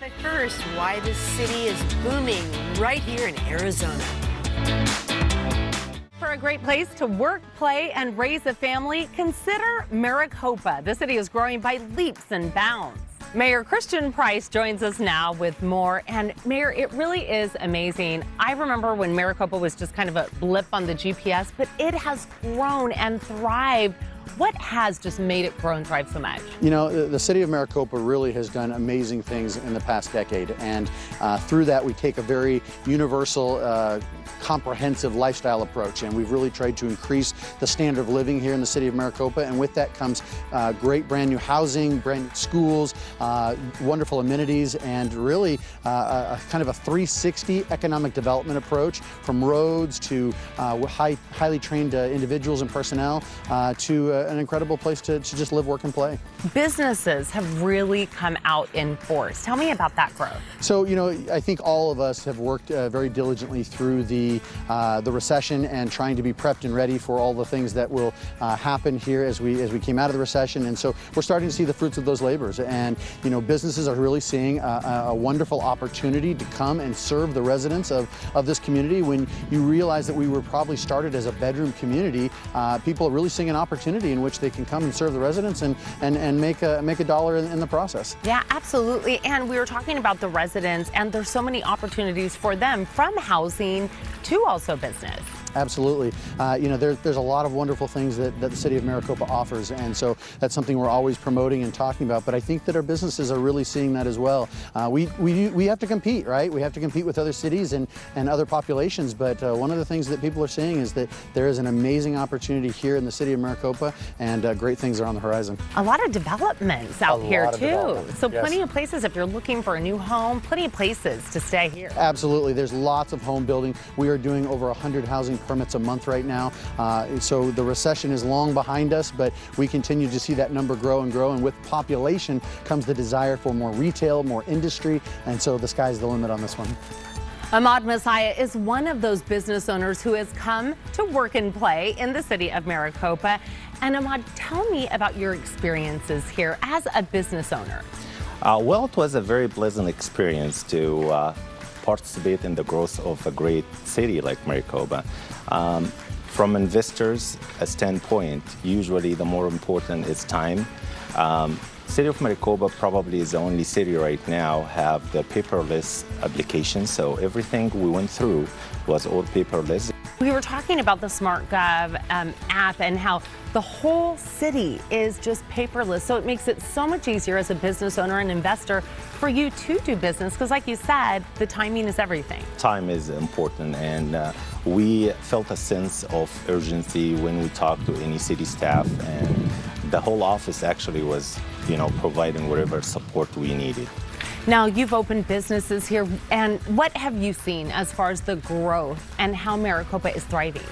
But first, why this city is booming right here in Arizona. For a great place to work, play, and raise a family, consider Maricopa. The city is growing by leaps and bounds. Mayor Christian Price joins us now with more. And Mayor, it really is amazing. I remember when Maricopa was just kind of a blip on the GPS, but it has grown and thrived. What has just made it grow and thrive so much? You know, the city of Maricopa really has done amazing things in the past decade. And uh, through that, we take a very universal, uh, comprehensive lifestyle approach. And we've really tried to increase the standard of living here in the city of Maricopa. And with that comes uh, great brand new housing, brand new schools, uh, wonderful amenities, and really uh, a, kind of a 360 economic development approach from roads to uh, high, highly trained individuals and personnel to an incredible place to, to just live, work, and play. Businesses have really come out in force. Tell me about that growth. So, you know, I think all of us have worked uh, very diligently through the, uh, the recession and trying to be prepped and ready for all the things that will uh, happen here as we, as we came out of the recession. And so we're starting to see the fruits of those labors. And, you know, businesses are really seeing a, a wonderful opportunity to come and serve the residents of, of this community. When you realize that we were probably started as a bedroom community, uh, people are really seeing an opportunity in which they can come and serve the residents and, and, and make a make a dollar in, in the process. Yeah, absolutely. And we were talking about the residents, and there's so many opportunities for them from housing to also business. Absolutely. Uh, you know, there, there's a lot of wonderful things that, that the city of Maricopa offers, and so that's something we're always promoting and talking about. But I think that our businesses are really seeing that as well. Uh, we, we, we have to compete, right? We have to compete with other cities and, and other populations, but uh, one of the things that people are seeing is that there is an amazing opportunity here in the city of Maricopa, and uh, great things are on the horizon. A lot of developments out a here, too. So yes. plenty of places, if you're looking for a new home, plenty of places to stay here. Absolutely. There's lots of home building. We are doing over 100 housing permits a month right now. Uh, so the recession is long behind us, but we continue to see that number grow and grow. And with population comes the desire for more retail, more industry. And so the sky's the limit on this one. Ahmad Messiah is one of those business owners who has come to work and play in the city of Maricopa. And Ahmad, tell me about your experiences here as a business owner. Uh, well, it was a very pleasant experience to uh, participate in the growth of a great city like Maricopa. Um, from investors' standpoint, usually the more important is time. Um, City of Maricopa probably is the only city right now have the paperless application. So everything we went through was all paperless. We were talking about the SmartGov um, app and how the whole city is just paperless. So it makes it so much easier as a business owner and investor for you to do business. Because like you said, the timing is everything. Time is important. And uh, we felt a sense of urgency when we talked to any city staff. And the whole office actually was, you know, providing whatever support we needed. Now, you've opened businesses here, and what have you seen as far as the growth and how Maricopa is thriving?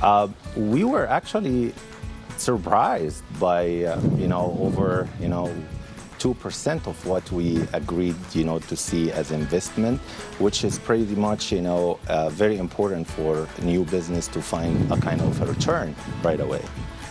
Uh, we were actually surprised by, uh, you know, over, you know, 2% of what we agreed, you know, to see as investment, which is pretty much, you know, uh, very important for new business to find a kind of a return right away.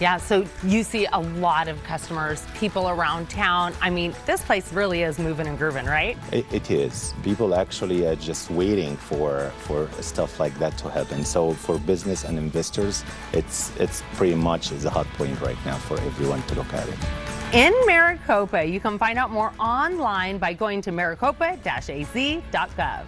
Yeah, so you see a lot of customers, people around town. I mean, this place really is moving and grooving, right? it, it is. People actually are just waiting for for stuff like that to happen. So for business and investors, it's it's pretty much the hot point right now for everyone to look at it. In Maricopa, you can find out more online by going to maricopa-az.gov.